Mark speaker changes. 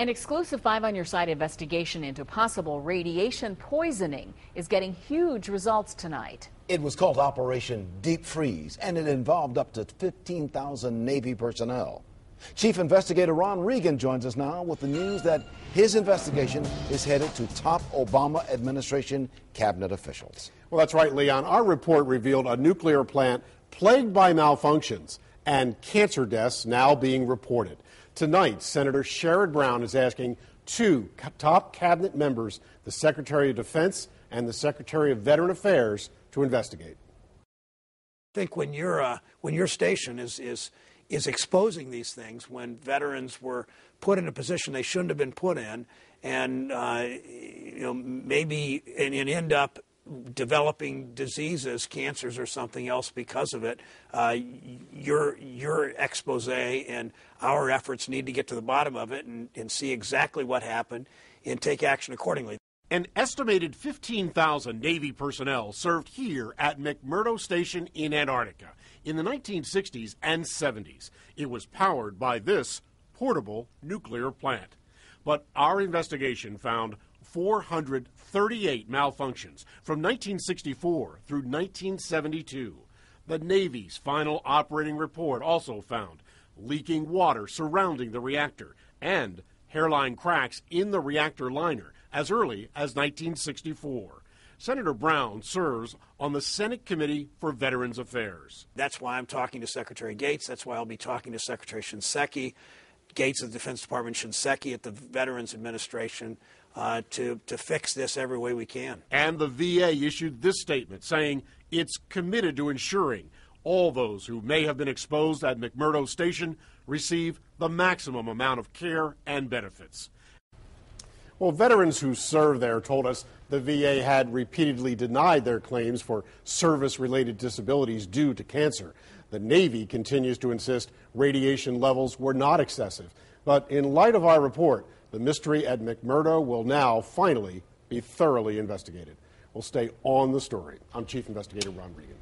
Speaker 1: An exclusive 5 on your side investigation into possible radiation poisoning is getting huge results tonight.
Speaker 2: It was called Operation Deep Freeze, and it involved up to 15,000 Navy personnel. Chief Investigator Ron Regan joins us now with the news that his investigation is headed to top Obama administration cabinet officials.
Speaker 3: Well, that's right, Leon. Our report revealed a nuclear plant plagued by malfunctions and cancer deaths now being reported. Tonight, Senator Sherrod Brown is asking two top cabinet members, the Secretary of Defense and the Secretary of Veteran Affairs, to investigate.
Speaker 4: I think when, you uh, when your station is, is, is exposing these things, when veterans were put in a position they shouldn't have been put in, and uh, you know maybe and, and end up developing diseases, cancers or something else because of it. Uh, your your expose and our efforts need to get to the bottom of it and, and see exactly what happened and take action accordingly.
Speaker 5: An estimated 15,000 Navy personnel served here at McMurdo Station in Antarctica in the 1960s and 70s. It was powered by this portable nuclear plant. But our investigation found 438 malfunctions from 1964 through 1972. The Navy's final operating report also found leaking water surrounding the reactor and hairline cracks in the reactor liner as early as 1964. Senator Brown serves on the Senate Committee for Veterans Affairs.
Speaker 4: That's why I'm talking to Secretary Gates. That's why I'll be talking to Secretary Shinseki. Gates of the Defense Department, Shinseki at the Veterans Administration uh, to, to fix this every way we can.
Speaker 5: And the VA issued this statement saying it's committed to ensuring all those who may have been exposed at McMurdo Station receive the maximum amount of care and benefits.
Speaker 3: Well, veterans who serve there told us the VA had repeatedly denied their claims for service related disabilities due to cancer. The Navy continues to insist radiation levels were not excessive. But in light of our report, the mystery at McMurdo will now finally be thoroughly investigated. We'll stay on the story. I'm Chief Investigator Ron Regan.